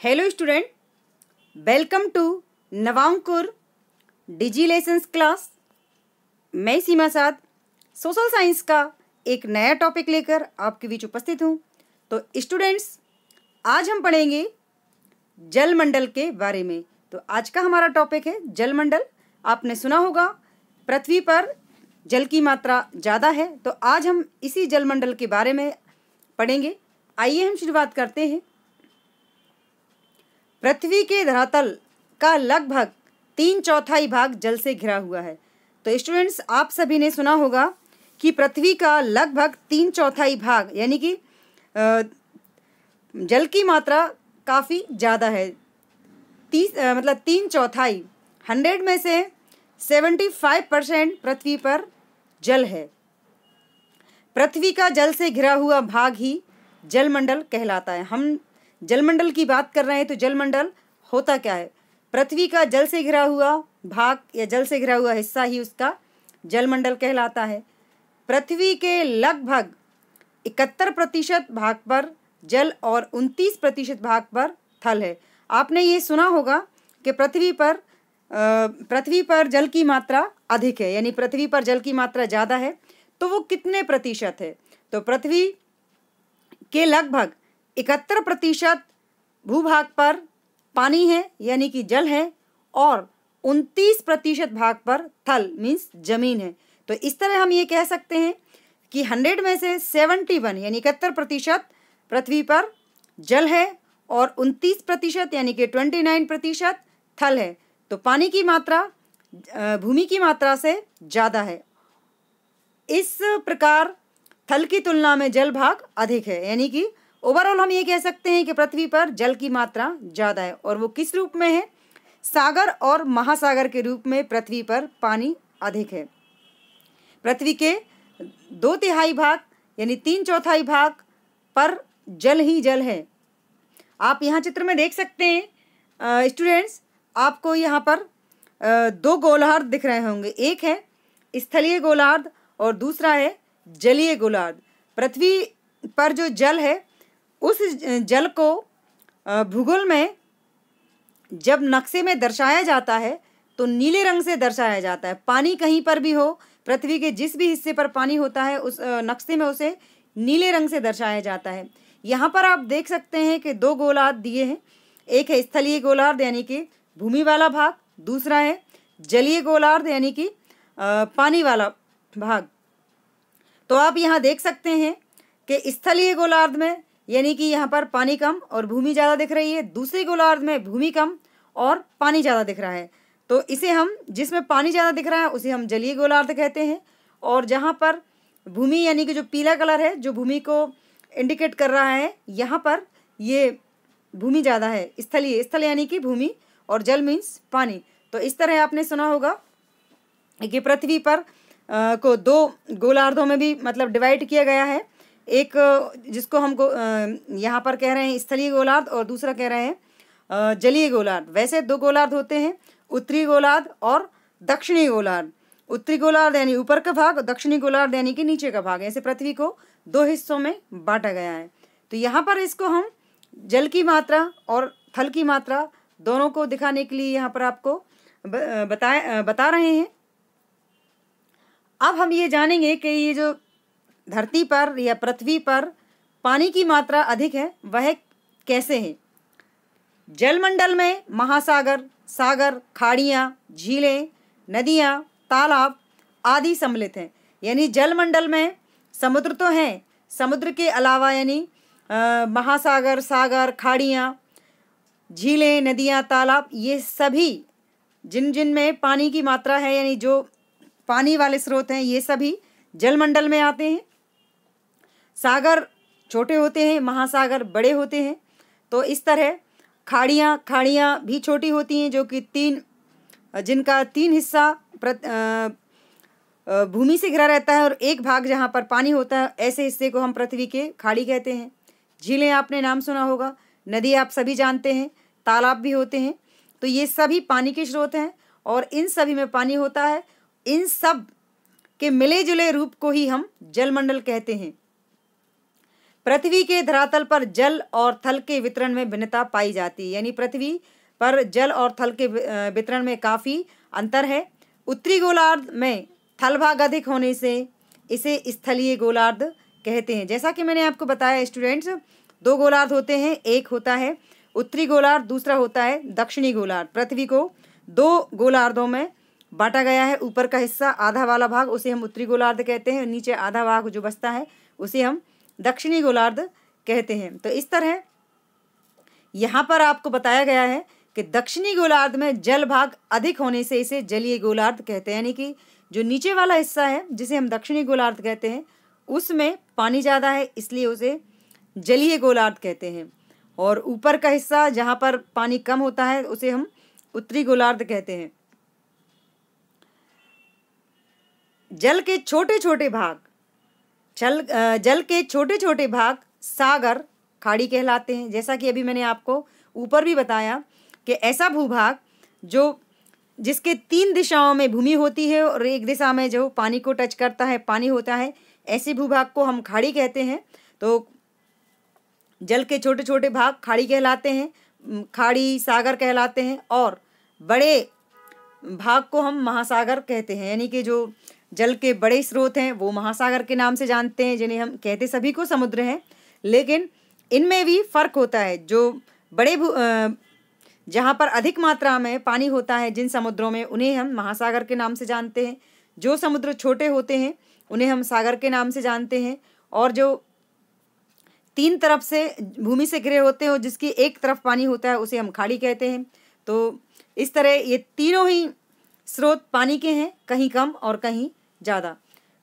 Hello student welcome to Navankur digi lessons class मैं सीमा साध social science का एक नया टॉपिक लेकर आपके बीच उपस्थित हूँ। तो स्टूडेंट्स आज हम पढ़ेंगे जलमंडल के बारे में। तो आज का हमारा टॉपिक है जलमंडल। आपने सुना होगा, पृथ्वी पर जल की मात्रा ज़्यादा है। तो आज हम इसी जलमंडल के बारे में पढ़ेंगे। आइए हम शुरुआत करते हैं। पृथ्वी के धरातल का लगभग तीन चौथाई भाग जल से घिरा हुआ है। तो स्टूडेंट्स आप सभी ने सुना होगा कि पृथ्वी का लगभग तीन चौथाई भाग, यानी कि जल की मात्रा काफ़ी ज़्यादा है। तीस मतलब तीन चौथाई हंड्रेड में से सेवेंटी फाइव परसेंट पृथ्वी पर जल है। पृथ्वी का जल से घिरा हुआ भाग ही जलमंडल कहलाता है। हम जलमंडल की बात कर रहे हैं तो जलमंडल होता क्या है? पृथ्वी का जल से घिरा हुआ भाग या जल से घिरा हुआ हिस्सा ही उसका जलमंडल कहलाता है। पृथ्वी के लगभग इकहत्तर प्रतिशत भाग पर जल और उनतीस प्रतिशत भाग पर थल है। आपने ये सुना होगा कि पृथ्वी पर पृथ्वी पर जल की मात्रा अधिक है, यानी पृथ्वी पर जल की मात्रा ज़्यादा है तो वो कितने प्रतिशत है? तो पृथ्वी के लगभग इकहत्तर प्रतिशत भूभाग पर पानी है, यानी कि जल है, और उनतीस प्रतिशत भाग पर थल मीन्स ज़मीन है। तो इस तरह हम ये कह सकते हैं कि हंड्रेड में से सेवेंटी वन, यानी इकहत्तर प्रतिशत पृथ्वी पर जल है, और उनतीस प्रतिशत, यानी कि ट्वेंटी नाइन प्रतिशत थल है। तो पानी की मात्रा भूमि की मात्रा से ज़्यादा है। इस प्रकार थल की तुलना में जल भाग अधिक है, यानी कि ओवरऑल हम ये कह सकते हैं कि पृथ्वी पर जल की मात्रा ज़्यादा है और वो किस रूप में है? सागर और महासागर के रूप में पृथ्वी पर पानी अधिक है। पृथ्वी के दो तिहाई भाग यानी तीन चौथाई भाग पर जल ही जल है। आप यहाँ चित्र में देख सकते हैं स्टूडेंट्स आपको यहाँ पर आ, दो गोलार्ध दिख रहे होंगे। एक है स्थलीय गोलार्ध और दूसरा है जलीय गोलार्ध। पृथ्वी पर जो जल है उस जल को भूगोल में जब नक्शे में दर्शाया जाता है तो नीले रंग से दर्शाया जाता है। पानी कहीं पर भी हो, पृथ्वी के जिस भी हिस्से पर पानी होता है, उस नक्शे में उसे नीले रंग से दर्शाया जाता है। यहाँ पर आप देख सकते हैं कि दो गोलार्ध दिए हैं। एक है स्थलीय गोलार्ध, यानी कि भूमि वाला भाग। दूसरा है जलीय गोलार्ध, यानी कि पानी वाला भाग। तो आप यहाँ देख सकते हैं कि स्थलीय गोलार्ध में यानी कि यहाँ पर पानी कम और भूमि ज़्यादा दिख रही है। दूसरे गोलार्ध में भूमि कम और पानी ज़्यादा दिख रहा है। तो इसे हम जिसमें पानी ज़्यादा दिख रहा है उसे हम जलीय गोलार्ध कहते हैं। और जहाँ पर भूमि यानी कि जो पीला कलर है जो भूमि को इंडिकेट कर रहा है यहाँ पर ये भूमि ज़्यादा है। स्थलीय स्थल यानी कि भूमि और जल मीन्स पानी। तो इस तरह आपने सुना होगा कि पृथ्वी पर आ, को दो गोलार्धों में भी मतलब डिवाइड किया गया है। एक, जिसको हम गो यहाँ पर कह रहे हैं स्थलीय गोलार्ध और दूसरा कह रहे हैं जलीय गोलार्ध। वैसे दो गोलार्ध होते हैं, उत्तरी गोलार्ध और दक्षिणी गोलार्ध। उत्तरी गोलार्ध यानी ऊपर का भाग और दक्षिणी गोलार्ध यानी कि नीचे का भाग। ऐसे पृथ्वी को दो हिस्सों में बांटा गया है। तो यहाँ पर इसको हम जल की मात्रा और थल की मात्रा दोनों को दिखाने के लिए यहाँ पर आपको बताए बता रहे हैं। अब हम ये जानेंगे कि ये जो धरती पर या पृथ्वी पर पानी की मात्रा अधिक है, वह कैसे है? जलमंडल में महासागर, सागर, खाड़ियाँ, झीलें, नदियाँ, तालाब आदि सम्मिलित हैं। यानी जलमंडल में समुद्र तो हैं, समुद्र के अलावा यानी महासागर, सागर, खाड़ियाँ, झीलें, नदियाँ, तालाब, ये सभी जिन जिन में पानी की मात्रा है, यानी जो पानी वाले स्रोत हैं, ये सभी जलमंडल में आते हैं। सागर छोटे होते हैं, महासागर बड़े होते हैं। तो इस तरह खाड़ियाँ खाड़ियाँ भी छोटी होती हैं, जो कि तीन, जिनका तीन हिस्सा भूमि से घिरा रहता है और एक भाग जहाँ पर पानी होता है, ऐसे हिस्से को हम पृथ्वी के खाड़ी कहते हैं। झीलें, आपने नाम सुना होगा, नदी आप सभी जानते हैं, तालाब भी होते हैं। तो ये सभी पानी के स्रोत हैं और इन सभी में पानी होता है। इन सब के मिले जुले रूप को ही हम जलमंडल कहते हैं। पृथ्वी के धरातल पर जल और थल के वितरण में भिन्नता पाई जाती है। यानी पृथ्वी पर जल और थल के वितरण में काफ़ी अंतर है। उत्तरी गोलार्ध में थल भाग अधिक होने से इसे स्थलीय गोलार्ध कहते हैं। जैसा कि मैंने आपको बताया, स्टूडेंट्स, दो गोलार्ध होते हैं, एक होता है उत्तरी गोलार्ध, दूसरा होता है दक्षिणी गोलार्ध। पृथ्वी को दो गोलार्धों में बांटा गया है। ऊपर का हिस्सा आधा वाला भाग, उसे हम उत्तरी गोलार्ध कहते हैं, नीचे आधा भाग जो बचता है, उसे हम दक्षिणी गोलार्ध कहते हैं। तो इस तरह यहाँ पर आपको बताया गया है कि दक्षिणी गोलार्ध में जल भाग अधिक होने से इसे जलीय गोलार्ध कहते हैं। यानी कि जो नीचे वाला हिस्सा है, जिसे हम दक्षिणी गोलार्ध कहते हैं, उसमें पानी ज़्यादा है, इसलिए उसे जलीय गोलार्ध कहते हैं। और ऊपर का हिस्सा जहाँ पर पानी कम होता है, उसे हम उत्तरी गोलार्ध कहते हैं। जल के छोटे छोटे भाग जल जल के छोटे छोटे भाग सागर खाड़ी कहलाते हैं। जैसा कि अभी मैंने आपको ऊपर भी बताया कि ऐसा भूभाग जो, जिसके तीन दिशाओं में भूमि होती है और एक दिशा में जो पानी को टच करता है, पानी होता है, ऐसे भूभाग को हम खाड़ी कहते हैं। तो जल के छोटे छोटे भाग खाड़ी कहलाते हैं खाड़ी सागर कहलाते हैं और बड़े भाग को हम महासागर कहते हैं। यानी कि जो जल के बड़े स्रोत हैं, वो महासागर के नाम से जानते हैं, जिन्हें हम कहते सभी को समुद्र हैं। लेकिन इनमें भी फ़र्क होता है, जो बड़े जहाँ पर अधिक मात्रा में पानी होता है, जिन समुद्रों में, उन्हें हम महासागर के नाम से जानते हैं। जो समुद्र छोटे होते हैं, उन्हें हम सागर के नाम से जानते हैं, और जो तीन तरफ़ से भूमि से घिरे होते हैं, और जिसकी एक तरफ़ पानी होता है, उसे हम खाड़ी कहते हैं। तो इस तरह ये तीनों ही स्रोत पानी के हैं, कहीं कम और कहीं ज़्यादा।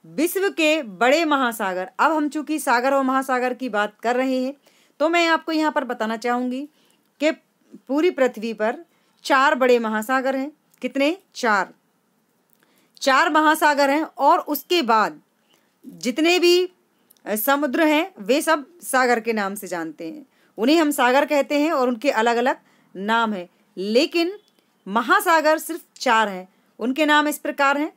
विश्व के बड़े महासागर। अब हम चूँकि सागर और महासागर की बात कर रहे हैं तो मैं आपको यहाँ पर बताना चाहूँगी कि पूरी पृथ्वी पर चार बड़े महासागर हैं। कितने? चार। चार महासागर हैं और उसके बाद जितने भी समुद्र हैं, वे सब सागर के नाम से जानते हैं। उन्हें हम सागर कहते हैं और उनके अलग अलग नाम हैं। लेकिन महासागर सिर्फ़ चार हैं। उनके नाम इस प्रकार हैं।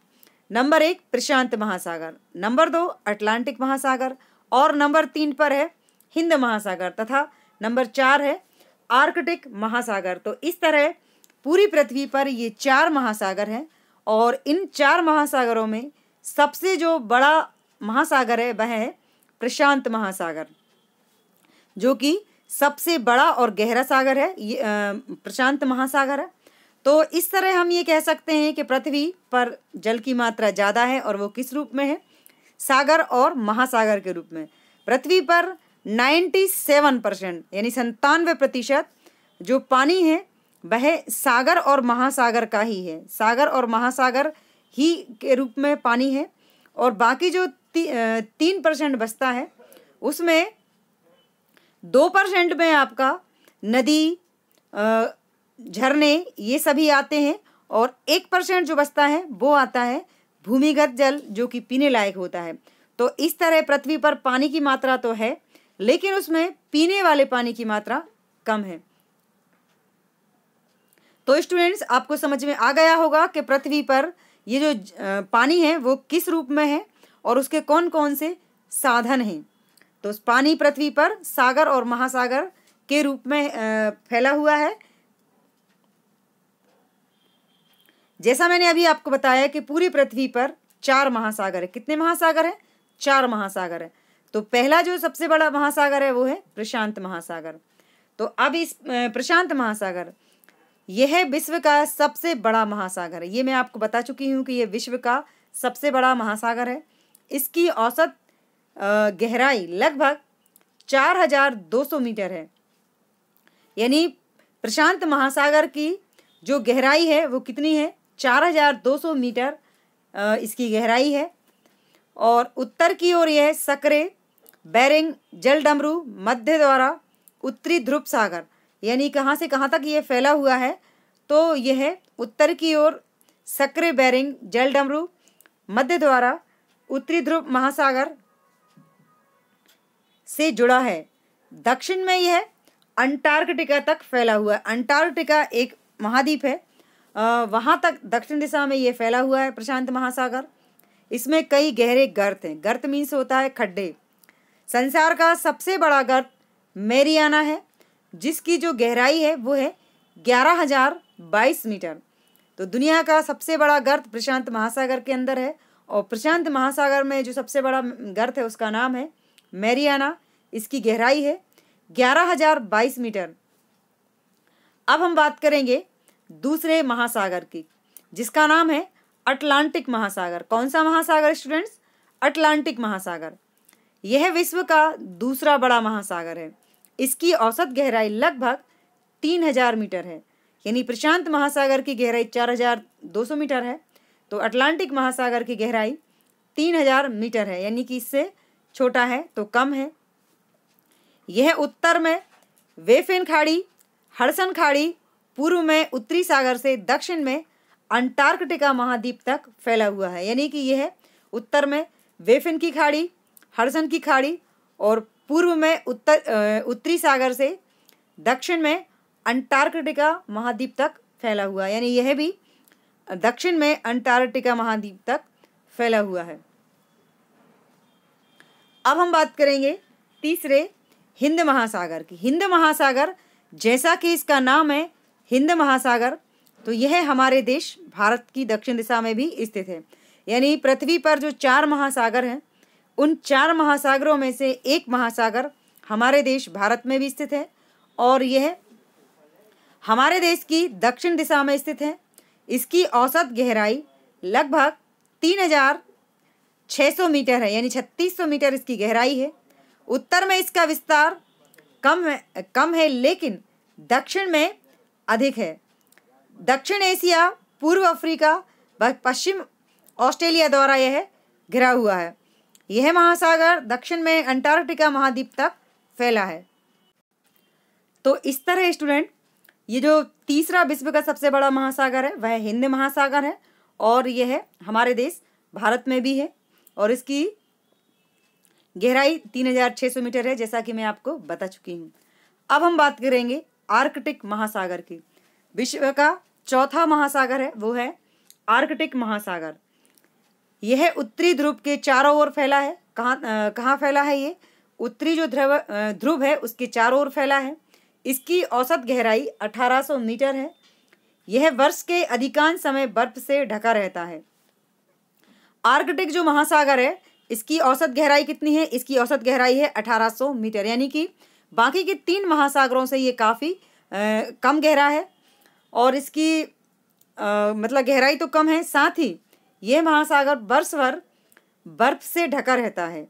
नंबर एक, प्रशांत महासागर। नंबर दो, अटलांटिक महासागर। और नंबर तीन पर है, हिंद महासागर तथा नंबर चार है, आर्कटिक महासागर। तो इस तरह पूरी पृथ्वी पर ये चार महासागर हैं और इन चार महासागरों में सबसे जो बड़ा महासागर है, वह है प्रशांत महासागर, जो कि सबसे बड़ा और गहरा सागर है। ये प्रशांत महासागर है। तो इस तरह हम ये कह सकते हैं कि पृथ्वी पर जल की मात्रा ज़्यादा है और वो किस रूप में है? सागर और महासागर के रूप में। पृथ्वी पर नाइन्टी सेवन परसेंट यानी संतानवे प्रतिशत जो पानी है वह सागर और महासागर का ही है। सागर और महासागर ही के रूप में पानी है और बाकी जो ती, तीन परसेंट बचता है उसमें दो परसेंट में आपका नदी झरने, ये सभी आते हैं और एक परसेंट जो बचता है, वो आता है भूमिगत जल जो कि पीने लायक होता है। तो इस तरह पृथ्वी पर पानी की मात्रा तो है, लेकिन उसमें पीने वाले पानी की मात्रा कम है। तो स्टूडेंट्स आपको समझ में आ गया होगा कि पृथ्वी पर ये जो पानी है, वो किस रूप में है और उसके कौन कौन से साधन हैं। तो पानी पृथ्वी पर सागर और महासागर के रूप में फैला हुआ है। जैसा मैंने अभी आपको बताया कि पूरी पृथ्वी पर चार महासागर है। कितने महासागर हैं? चार महासागर है। तो पहला जो सबसे बड़ा महासागर है, वो है प्रशांत महासागर। तो अब इस प्रशांत महासागर, यह विश्व का सबसे बड़ा महासागर है। ये मैं आपको बता चुकी हूँ कि यह विश्व का सबसे बड़ा महासागर है। इसकी औसत गहराई लगभग चार हज़ार दो सौ मीटर है। यानी प्रशांत महासागर की जो गहराई है, वो कितनी है? चार हज़ार दो सौ मीटर इसकी गहराई है। और उत्तर की ओर यह सकरे, बैरिंग जल डमरू मध्य द्वारा उत्तरी ध्रुव सागर। यानी कहाँ से कहाँ तक ये फैला हुआ है तो यह उत्तर की ओर सक्रे, बैरिंग जल डमरू मध्य द्वारा उत्तरी ध्रुव महासागर से जुड़ा है। दक्षिण में यह अंटार्कटिका तक फैला हुआ है। अंटार्कटिका एक महाद्वीप है। वहाँ तक दक्षिण दिशा में ये फैला हुआ है प्रशांत महासागर। इसमें कई गहरे गर्त हैं। गर्त मीन्स होता है खड्डे। संसार का सबसे बड़ा गर्त मेरियाना है, जिसकी जो गहराई है वो है ग्यारह हज़ार बाईस मीटर। तो दुनिया का सबसे बड़ा गर्त प्रशांत महासागर के अंदर है और प्रशांत महासागर में जो सबसे बड़ा गर्त है उसका नाम है मैरियाना। इसकी गहराई है ग्यारह हज़ार बाईस मीटर। अब हम बात करेंगे दूसरे महासागर की, जिसका नाम है अटलांटिक महासागर। कौन सा महासागर स्टूडेंट्स अटलांटिक महासागर। यह विश्व का दूसरा बड़ा महासागर है। इसकी औसत गहराई लगभग तीन हज़ार मीटर है। यानी प्रशांत महासागर की गहराई चार हज़ार दो सौ मीटर है। तो अटलांटिक महासागर की गहराई तीन हज़ार मीटर है। यानी कि इससे छोटा है तो कम है। यह उत्तर में वेफेन खाड़ी, हड़सन खाड़ी पूर्व में उत्तरी सागर से दक्षिण में अंटार्कटिका महाद्वीप तक फैला हुआ है। यानी कि यह है उत्तर में वेफिन की खाड़ी हड़सन की खाड़ी और पूर्व में उत्तर उत्तरी सागर से दक्षिण में अंटार्कटिका महाद्वीप तक फैला हुआ है। यानी यह भी दक्षिण में अंटार्कटिका महाद्वीप तक फैला हुआ है। अब हम बात करेंगे तीसरे हिंद महासागर की। हिंद महासागर जैसा कि इसका नाम है हिंद महासागर तो यह हमारे देश, भारत की दक्षिण दिशा में भी स्थित है। यानी पृथ्वी पर जो चार महासागर हैं, उन चार महासागरों में से एक महासागर हमारे देश, भारत में भी स्थित है और यह हमारे देश की दक्षिण दिशा में स्थित है। इसकी औसत गहराई लगभग तीन हज़ार छः सौ मीटर है, यानी छत्तीस सौ मीटर इसकी गहराई है। उत्तर में इसका विस्तार कम है कम है, लेकिन दक्षिण में अधिक है। दक्षिण एशिया, पूर्व अफ्रीका व पश्चिम ऑस्ट्रेलिया द्वारा यह घिरा हुआ है। यह महासागर दक्षिण में अंटार्कटिका महाद्वीप तक फैला है। तो इस तरह, स्टूडेंट, ये जो तीसरा विश्व का सबसे बड़ा महासागर है, वह हिंद महासागर है और यह हमारे देश भारत में भी है और इसकी गहराई तीन हज़ार छः सौ मीटर है, जैसा कि मैं आपको बता चुकी हूँ। अब हम बात करेंगे आर्कटिक महासागर की। विश्व का चौथा महासागर है, वो है आर्कटिक महासागर। यह उत्तरी ध्रुव के चारों ओर फैला है। कहाँ कहाँ फैला है ये? उत्तरी जो ध्रुव ध्रुव है, उसके चारों ओर फैला है। इसकी औसत गहराई 1800 मीटर है। यह वर्ष के अधिकांश समय बर्फ़ से ढका रहता है। आर्कटिक जो महासागर है, इसकी औसत गहराई कितनी है? इसकी औसत गहराई है 1800 मीटर, यानी कि बाकी के तीन महासागरों से ये काफ़ी कम गहरा है और इसकी आ, मतलब गहराई तो कम है साथ ही ये महासागर वर्ष भर बर्फ़ से ढका रहता है।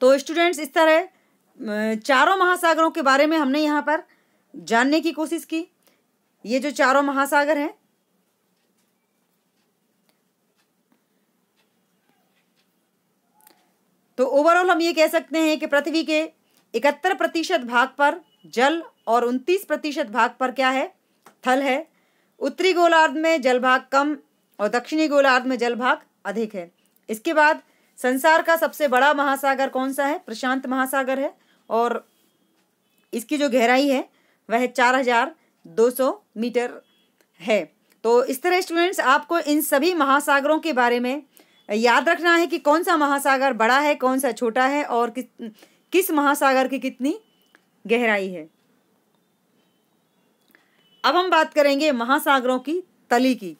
तो स्टूडेंट्स इस तरह चारों महासागरों के बारे में हमने यहाँ पर जानने की कोशिश की। ये जो चारों महासागर हैं तो ओवरऑल हम ये कह सकते हैं कि पृथ्वी के इकहत्तर प्रतिशत भाग पर जल और उनतीस प्रतिशत भाग पर क्या है? थल है। उत्तरी गोलार्ध में जल भाग कम और दक्षिणी गोलार्ध में जल भाग अधिक है। इसके बाद संसार का सबसे बड़ा महासागर कौन सा है? प्रशांत महासागर है और इसकी जो गहराई है, वह चार हज़ार दो सौ मीटर है। तो इस तरह स्टूडेंट्स आपको इन सभी महासागरों के बारे में याद रखना है कि कौन सा महासागर बड़ा है, कौन सा छोटा है और किस किस महासागर की कितनी गहराई है? अब हम बात करेंगे महासागरों की तली की।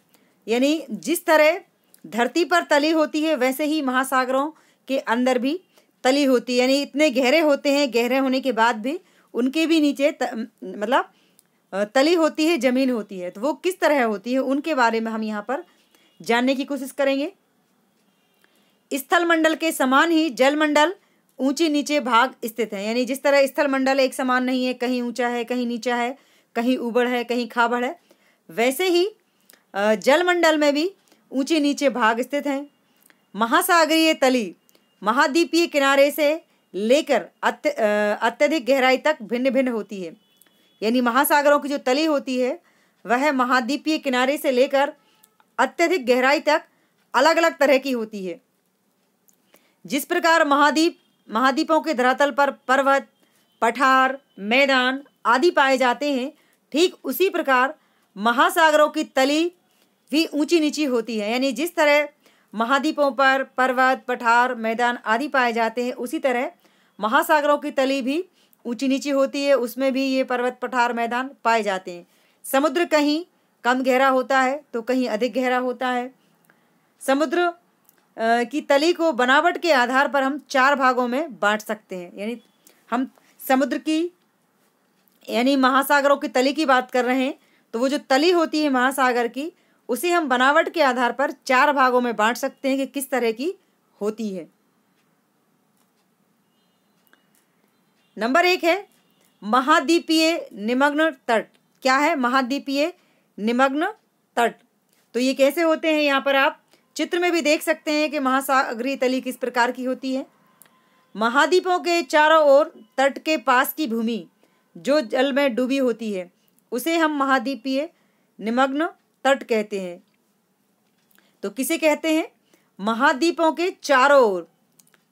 यानी जिस तरह धरती पर तली होती है वैसे ही महासागरों के अंदर भी तली होती है। यानी इतने गहरे होते हैं गहरे होने के बाद भी उनके भी नीचे त, मतलब तली होती है ज़मीन होती है। तो वो किस तरह होती है उनके बारे में हम यहाँ पर जानने की कोशिश करेंगे। स्थल मंडल के समान ही जल मंडल ऊँचे नीचे भाग स्थित है। यानी जिस तरह स्थल मंडल एक समान नहीं है, कहीं ऊँचा है, कहीं नीचा है, कहीं उबड़ है, कहीं खाबड़ है, वैसे ही जल मंडल में भी ऊँचे नीचे भाग स्थित हैं। महासागरीय तली महाद्वीपीय किनारे से लेकर अत्य अत्यधिक गहराई तक भिन्न भिन्न होती है। यानी महासागरों की जो तली होती है, वह महाद्वीपीय किनारे से लेकर अत्यधिक गहराई तक अलग अलग तरह की होती है। जिस प्रकार महाद्वीप महाद्वीपों के धरातल पर पर्वत, पठार, मैदान आदि पाए जाते हैं। ठीक उसी प्रकार महासागरों की तली भी ऊँची नीची होती है। यानी जिस तरह महाद्वीपों पर पर्वत, पठार, मैदान आदि पाए जाते हैं, उसी तरह महासागरों की तली भी ऊँची नीची होती है। उसमें भी ये पर्वत, पठार, मैदान पाए जाते हैं। समुद्र कहीं कम गहरा होता है तो कहीं अधिक गहरा होता है। समुद्र की तली को बनावट के आधार पर हम चार भागों में बांट सकते हैं। यानी हम समुद्र की, यानी महासागरों की तली की बात कर रहे हैं तो वो जो तली होती है महासागर की, उसे हम बनावट के आधार पर चार भागों में बांट सकते हैं कि किस तरह की होती है। नंबर एक है, महाद्वीपीय निमग्न तट। क्या है? महाद्वीपीय निमग्न तट। तो ये कैसे होते हैं यहाँ पर आप? चित्र में भी देख सकते हैं कि महासागरीय तली किस प्रकार की होती है। महाद्वीपों के चारों ओर तट के पास की भूमि, जो जल में डूबी होती है, उसे हम महाद्वीपीय निमग्न तट कहते हैं। तो किसे कहते हैं? महाद्वीपों के चारों ओर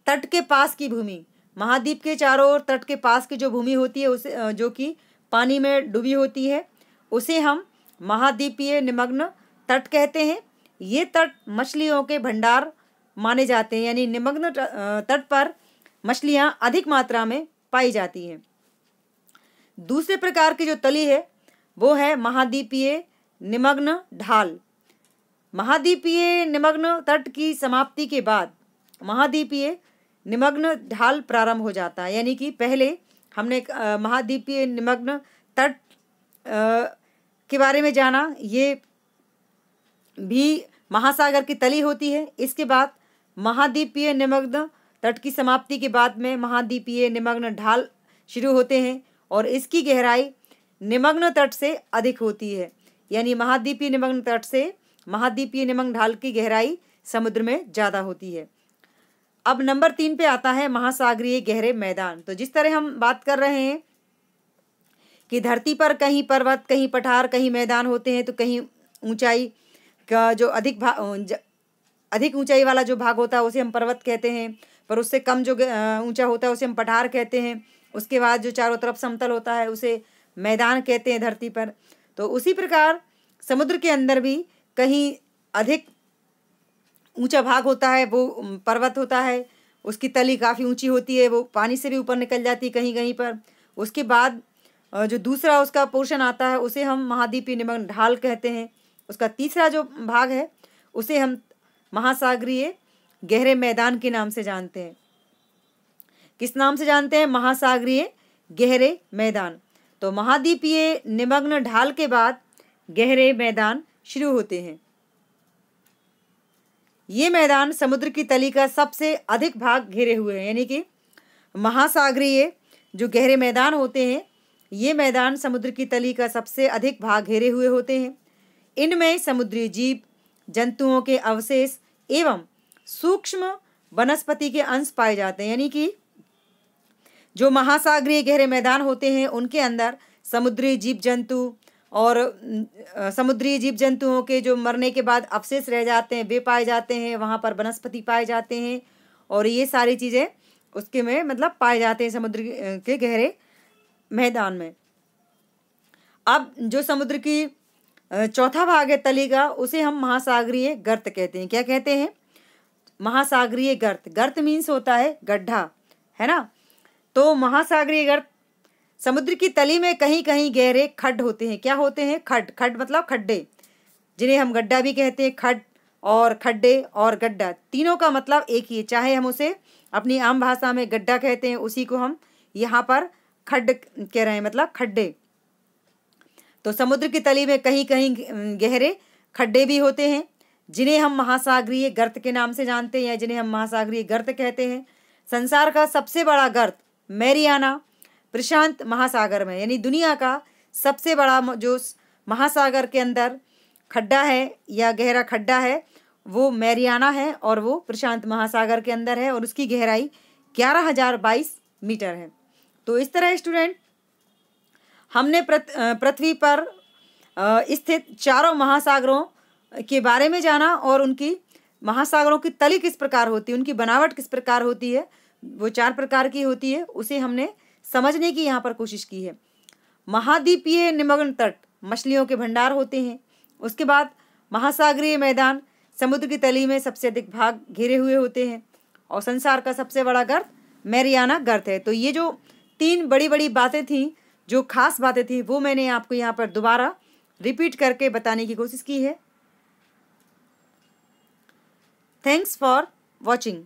तट के पास की भूमि। महाद्वीप के चारों ओर तट के पास की जो भूमि होती है, उसे जो कि पानी में डूबी होती है, उसे हम महाद्वीपीय निमग्न तट कहते हैं। ये तट मछलियों के भंडार माने जाते हैं, यानी निमग्न तट पर मछलियाँ अधिक मात्रा में पाई जाती हैं। दूसरे प्रकार की जो तली है, वो है महाद्वीपीय निमग्न ढाल। महाद्वीपीय निमग्न तट की समाप्ति के बाद महाद्वीपीय निमग्न ढाल प्रारंभ हो जाता है। यानी कि पहले हमने महाद्वीपीय निमग्न तट के बारे में जाना। ये भी महासागर की तली होती है। इसके बाद महाद्वीपीय निमग्न तट की समाप्ति के बाद में महाद्वीपीय निमग्न ढाल शुरू होते हैं और इसकी गहराई निमग्न तट से अधिक होती है। यानी महाद्वीपीय निमग्न तट से महाद्वीपीय निमग्न ढाल की गहराई समुद्र में ज़्यादा होती है। अब नंबर तीन पे आता है महासागरीय गहरे मैदान। तो जिस तरह हम बात कर रहे हैं कि धरती पर कहीं पर्वत, कहीं पठार, कहीं मैदान होते हैं तो कहीं ऊंचाई का जो अधिक भाग अधिक ऊंचाई वाला जो भाग होता है, उसे हम पर्वत कहते हैं। पर उससे कम जो ऊँचा होता है, उसे हम पठार कहते हैं। उसके बाद जो चारों तरफ़ समतल होता है, उसे मैदान कहते हैं धरती पर। तो उसी प्रकार समुद्र के अंदर भी कहीं अधिक ऊँचा भाग होता है, वो पर्वत होता है। उसकी तली काफ़ी ऊँची होती है, वो पानी से भी ऊपर निकल जाती है कहीं कहीं पर। उसके बाद जो दूसरा उसका पोर्शन आता है, उसे हम महाद्वीपीय निमग्न ढाल कहते हैं। उसका तीसरा जो भाग है, उसे हम महासागरीय गहरे मैदान के नाम से जानते हैं। किस नाम से जानते हैं? महासागरीय गहरे मैदान। तो महाद्वीपीय निमग्न ढाल के बाद गहरे मैदान शुरू होते हैं। ये मैदान समुद्र की तली का सबसे अधिक भाग घेरे हुए हैं, यानी कि महासागरीय जो गहरे मैदान होते हैं, ये मैदान समुद्र की तली का सबसे अधिक भाग घेरे हुए होते हैं। इनमें समुद्री जीव, जंतुओं के अवशेष एवं सूक्ष्म वनस्पति के अंश पाए जाते हैं। यानी कि जो महासागरीय गहरे मैदान होते हैं, उनके अंदर समुद्री जीव जंतु और समुद्री जीव जंतुओं के जो मरने के बाद अवशेष रह जाते हैं, वे पाए जाते हैं, वहाँ पर वनस्पति पाए जाते हैं और ये सारी चीज़ें उसके में मतलब पाए जाते हैं समुद्र के गहरे मैदान में। अब जो समुद्र की चौथा भाग है तली का उसे हम महासागरीय गर्त कहते हैं। क्या कहते हैं? महासागरीय गर्त। गर्त मीन्स होता है गड्ढा, है ना? तो महासागरीय गर्त, समुद्र की तली में कहीं कहीं गहरे खड्ड होते हैं। क्या होते हैं? खड्ड। खड्ड मतलब खड्डे, जिन्हें हम गड्ढा भी कहते हैं। खड्ड और खड्डे और गड्ढा, तीनों का मतलब एक ही है। चाहे हम उसे अपनी आम भाषा में गड्ढा कहते हैं, उसी को हम यहाँ पर खड्ड कह रहे हैं मतलब खड्डे। तो समुद्र की तली में कहीं कहीं गहरे खड्डे भी होते हैं, जिन्हें हम महासागरीय गर्त के नाम से जानते हैं जिन्हें हम महासागरीय गर्त कहते हैं। संसार का सबसे बड़ा गर्त मैरियाना, प्रशांत महासागर में, यानी दुनिया का सबसे बड़ा जो महासागर के अंदर खड्डा है या गहरा खड्डा है, वो मैरियाना है और वो प्रशांत महासागर के अंदर है और उसकी गहराई ग्यारह हज़ार बाईस मीटर है। तो इस तरह स्टूडेंट हमने पृथ्वी पर स्थित चारों महासागरों के बारे में जाना और उनकी महासागरों की तली किस प्रकार होती है, उनकी बनावट किस प्रकार होती है, वो चार प्रकार की होती है, उसे हमने समझने की यहाँ पर कोशिश की है। महाद्वीपीय निमग्न तट मछलियों के भंडार होते हैं। उसके बाद महासागरीय मैदान समुद्र की तली में सबसे अधिक भाग घिरे हुए होते हैं और संसार का सबसे बड़ा गर्त मैरियाना गर्त है। तो ये जो तीन बड़ी बड़ी बातें थी जो खास बातें थी, वो मैंने आपको यहाँ पर दोबारा रिपीट करके बताने की कोशिश की है। Thanks for watching